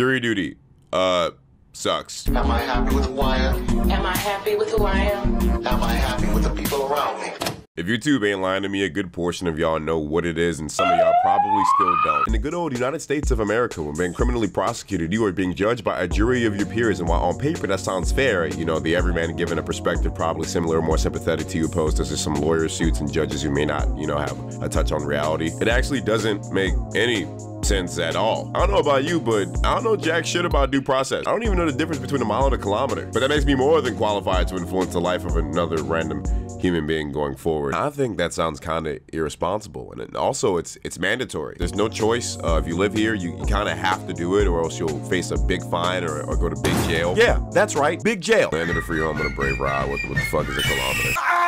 Jury duty, uh, sucks. Am I happy with who I am? Am I happy with who I am? Am I happy with the people around me? If YouTube ain't lying to me, a good portion of y'all know what it is, and some of y'all probably still don't. In the good old United States of America, when being criminally prosecuted, you are being judged by a jury of your peers, and while on paper that sounds fair, you know, the everyman given a perspective probably similar or more sympathetic to you opposed to some lawyer suits and judges who may not, you know, have a touch on reality. It actually doesn't make any sense at all. I don't know about you, but I don't know jack shit about due process. I don't even know the difference between a mile and a kilometer. But that makes me more than qualified to influence the life of another random human being going forward. I think that sounds kind of irresponsible, and also it's it's mandatory. There's no choice. Uh, if you live here, you, you kind of have to do it, or else you'll face a big fine or, or go to big jail. Yeah, that's right, big jail. Landed a free home on a brave ride. What, what the fuck is a kilometer?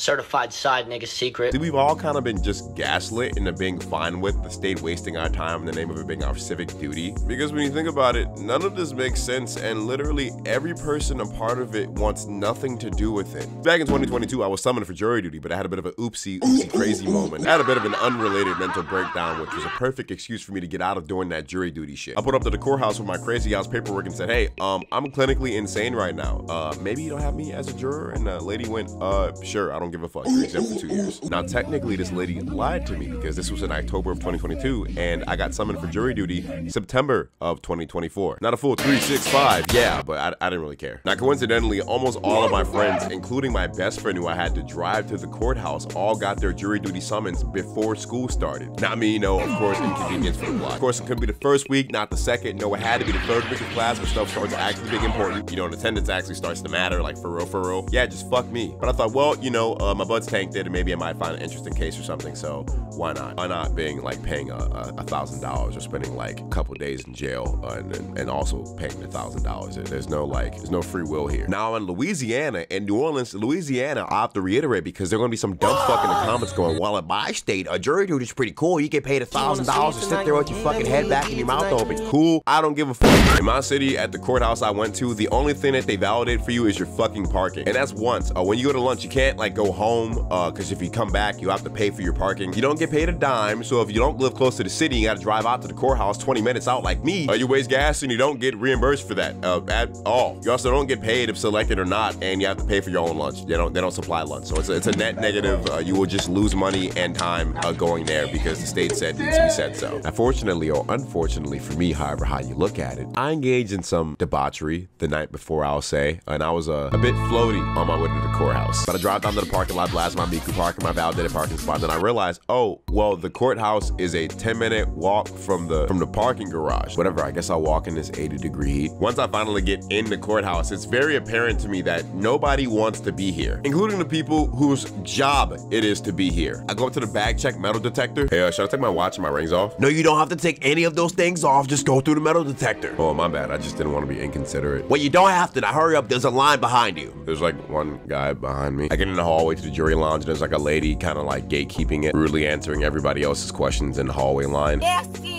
Certified side nigga secret. See, we've all kind of been just gaslit into being fine with the state wasting our time in the name of it being our civic duty. Because when you think about it, none of this makes sense, and literally every person a part of it wants nothing to do with it. Back in 2022, I was summoned for jury duty, but I had a bit of an oopsie, oopsie crazy moment. I had a bit of an unrelated mental breakdown, which was a perfect excuse for me to get out of doing that jury duty shit. I put up to the courthouse with my crazy ass paperwork and said, hey, um, I'm clinically insane right now. Uh, maybe you don't have me as a juror? And the lady went, uh, sure, I don't give a fuck. You're exempt for two years. Now, technically, this lady lied to me because this was in October of 2022, and I got summoned for jury duty September of 2024. Not a full 365, yeah, but I, I didn't really care. Now, coincidentally, almost all of my friends, including my best friend who I had to drive to the courthouse, all got their jury duty summons before school started. Not me, no, of course, inconvenience for the block. Of course, it couldn't be the first week, not the second. No, it had to be the third week of class where stuff starts actually being important. You know, and attendance actually starts to matter, like for real, for real. Yeah, just fuck me. But I thought, well, you know, uh, my butt's tanked it, and maybe I might find an interesting case or something, so why not? Why not being like paying a, a, thousand dollars or spending like a couple days in jail uh, and, and also paying a thousand dollars? There's no like, there's no free will here. Now in Louisiana and New Orleans, Louisiana, I have to reiterate because there are gonna be some dumb fuck in the comments going, well, in my state, a jury duty is pretty cool. You get paid a thousand dollars to sit there with your fucking head back and your mouth open. Cool. I don't give a fuck. In my city, at the courthouse I went to, the only thing that they validate for you is your fucking parking. And that's once. Uh, when you go to lunch, you can't like go home because uh, if you come back, you have to pay for your parking. You don't get paid a dime. So if you don't live close to the city, you got to drive out to the courthouse 20 minutes out like me. Uh, you waste gas and you don't get reimbursed for that uh, at all. You also don't get paid if selected or not, and you have to pay for your own lunch. They don't they don't supply lunch, so it's a, it's a net negative. Uh, you will just lose money and time uh, going there because the state said needs to be said so. Unfortunately or unfortunately for me, however how you look at it, I engaged in some debauchery the night before. I'll say, and I was uh, a bit floaty on my way to the courthouse. But I drive down to the parking lot, blast my Miku park in my validated parking spot. Then I realized, oh, well, the courthouse is a 10 minute walk from the from the parking garage. Whatever, I guess I'll walk in this 80 degree heat. Once I finally get in the courthouse, it's very apparent to me that nobody wants to be here, including the people whose job it is to be here. I go up to the bag check metal detector. Hey, uh, should I take my watch and my rings off? No, you don't have to take any of those things off. Just go through the metal detector. Oh, my bad. I just didn't want to be inconsiderate. Well, you don't have to. Now hurry up. There's a line behind you. There's like one guy behind me. I get in the hallway to the jury lounge and there's like a lady kind of like gatekeeping it, rudely answering everybody else's questions in the hallway line. Nasty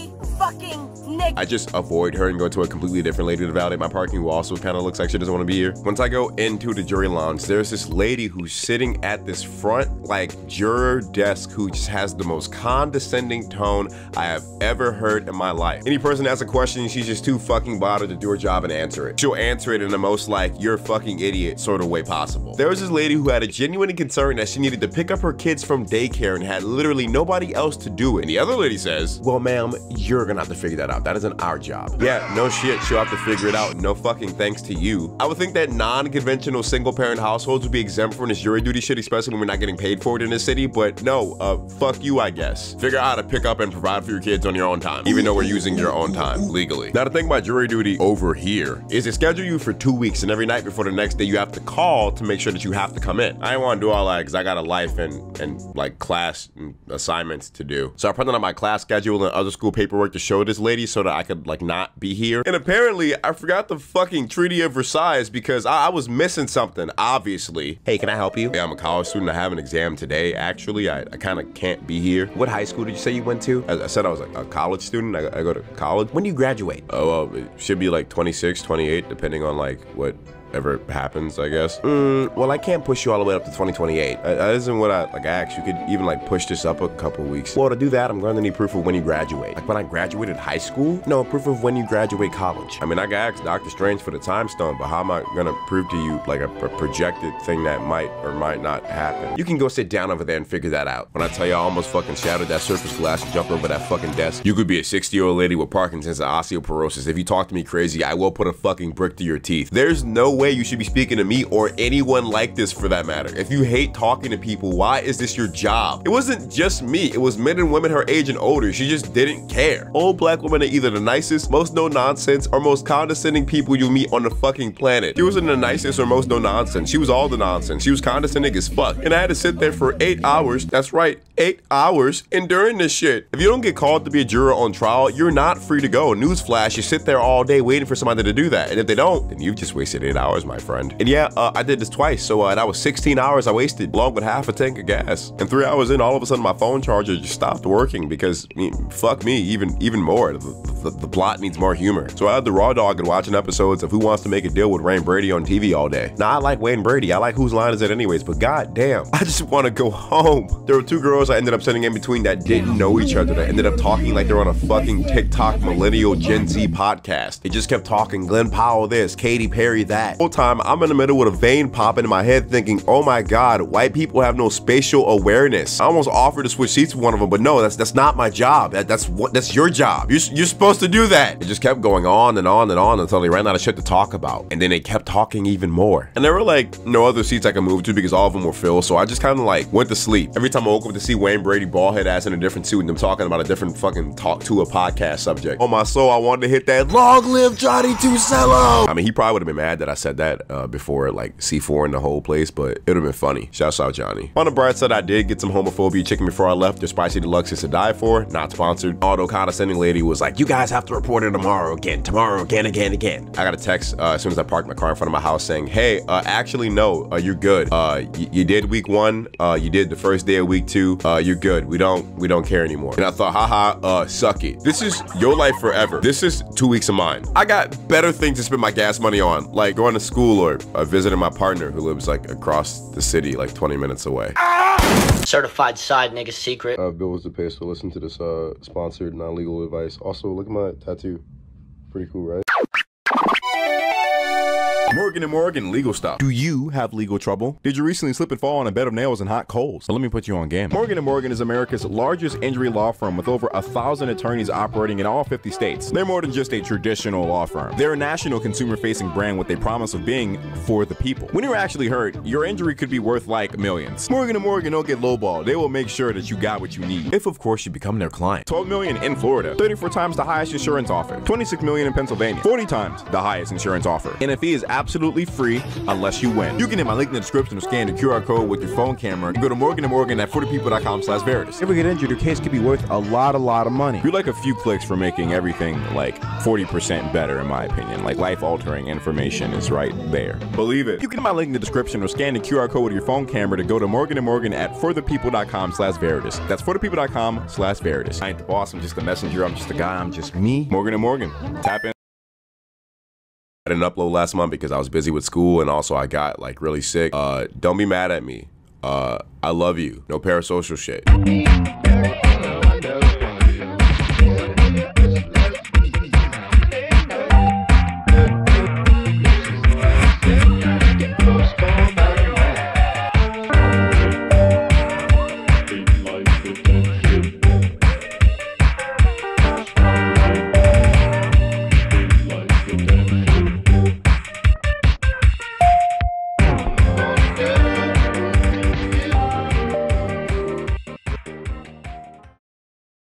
fucking nigga. I just avoid her and go to a completely different lady to validate my parking who also kind of looks like she doesn't want to be here. Once I go into the jury lounge, there's this lady who's sitting at this front like juror desk who just has the most condescending tone I have ever heard in my life. Any person asks a question, she's just too fucking bothered to do her job and answer it. She'll answer it in the most like, you're a fucking idiot sort of way possible. There was this lady who had a genuine concern that she needed to pick up her kids from daycare and had literally nobody else to do it. And the other lady says, well, ma'am, you're gonna have to figure that out. That isn't our job. Yeah, no shit, she'll have to figure it out. No fucking thanks to you. I would think that non-conventional single parent households would be exempt from this jury duty shit, especially when we're not getting paid for it in this city, but no, uh, fuck you, I guess. Figure out how to pick up and provide for your kids on your own time, even though we're using your own time legally. Now, the thing about jury duty over here is they schedule you for two weeks, and every night before the next day, you have to call to make sure that you have to come in. I didn't want to do all that because I got a life and, and like class assignments to do. So I printed out my class schedule and other school paperwork to show this lady so that I could like not be here. And apparently, I forgot the fucking Treaty of Versailles because I, I was missing something, obviously. Hey, can I help you? Yeah, I'm a college student. I have an exam today. Actually, I, I kind of can't be here. What high school did you say you went to? I, I said I was a, a college student. I, I go to college. When do you graduate? Oh, well, it should be like 26, 28, depending on like what ever happens, I guess. Mm, well, I can't push you all the way up to 2028. Uh, That isn't what I like. I asked. You could even like push this up a couple weeks. Well, to do that, I'm going to need proof of when you graduate. Like when I graduated high school? No, proof of when you graduate college. I mean, I could ask Doctor Strange for the time stone, but how am I gonna prove to you like a, a projected thing that might or might not happen? You can go sit down over there and figure that out. When I tell you I almost fucking shattered that surface glass and jumped over that fucking desk, you could be a 60 year old lady with Parkinson's and osteoporosis. If you talk to me crazy, I will put a fucking brick through your teeth. There's no way you should be speaking to me or anyone like this for that matter. If you hate talking to people, why is this your job? It wasn't just me, it was men and women her age and older. She just didn't care. Old black women are either the nicest, most no nonsense, or most condescending people you meet on the fucking planet. She wasn't the nicest or most no nonsense. She was all the nonsense. She was condescending as fuck. And I had to sit there for eight hours. That's right, eight hours enduring this shit. If you don't get called to be a juror on trial, you're not free to go. Newsflash, you sit there all day waiting for somebody to do that. And if they don't, then you've just wasted eight hours, my friend. And yeah, uh, I did this twice. So uh, that was 16 hours I wasted, along with half a tank of gas. And three hours in, all of a sudden my phone charger just stopped working because, I mean, fuck me, even even more. The, the, the plot needs more humor. So I had the raw dog and watching episodes of Who Wants to Make a Deal with Wayne Brady on TV all day. Now I like Wayne Brady. I like whose line is it anyways, but god damn, I just want to go home. There were two girls I ended up sitting in between that didn't know each other that ended up talking like they're on a fucking TikTok millennial Gen Z podcast. They just kept talking Glen Powell this, Katy Perry that. Whole time I'm in the middle with a vein popping in my head thinking, oh my god, white people have no spatial awareness. I almost offered to switch seats with one of them, but no, that's that's not my job. That, that's what that's your job. You're, you're supposed to do that. It just kept going on and on and on until they ran out of shit to talk about. And then they kept talking even more. And there were like no other seats I could move to because all of them were filled. So I just kind of like went to sleep. Every time I woke up to see Wayne Brady bald head ass in a different suit and them talking about a different fucking talk to a podcast subject. On my soul, I wanted to hit that long live Johnny Tucello. I mean, he probably would have been mad that I said that uh, before like C4 in the whole place, but it would have been funny. Shouts out Johnny. On the bright side, I did get some homophobia chicken before I left. Their spicy deluxe is to die for, not sponsored. Although condescending lady was like, you guys have to report it tomorrow again, tomorrow again, again, again. I got a text uh, as soon as I parked my car in front of my house saying, hey, uh, actually, no, uh, you're good. Uh, you did week one, uh, you did the first day of week two, uh, you're good. We don't, we don't care anymore. And I thought, haha, uh, suck it. This is your life forever. This is two weeks of mine. I got better things to spend my gas money on, like going to school or uh, visiting my partner who lives like across the city, like 20 minutes away. Certified side nigga secret. Uh, Bill was the pace to listen to this uh, sponsored non-legal advice. Also, look at my tattoo. Pretty cool, right? Morgan and Morgan, legal stuff. Do you have legal trouble? Did you recently slip and fall on a bed of nails and hot coals? So let me put you on game. Morgan and Morgan is America's largest injury law firm with over a thousand attorneys operating in all 50 states. They're more than just a traditional law firm. They're a national consumer-facing brand with a promise of being for the people. When you're actually hurt, your injury could be worth like millions. Morgan and Morgan don't get lowball. They will make sure that you got what you need. If of course you become their client. 12 million in Florida, 34 times the highest insurance offer, 26 million in Pennsylvania, 40 times the highest insurance offer. And a fee is absolutely free unless you win. You can hit my link in the description or scan the QR code with your phone camera and go to Morgan and Morgan at forthepeople.com slash Veridis. If you get injured, your case could be worth a lot, a lot of money. You're like a few clicks for making everything like 40% better in my opinion. Like life altering information is right there. Believe it. You can hit my link in the description or scan the QR code with your phone camera to go to Morgan and Morgan at forthepeople.com slash Veridis. That's forthepeople.com slash Veridis. I ain't the boss, I'm just the messenger, I'm just the guy, I'm just me. Morgan and Morgan. Tap in. I didn't upload last month because I was busy with school and also I got like really sick. Uh, don't be mad at me. Uh, I love you. No parasocial shit.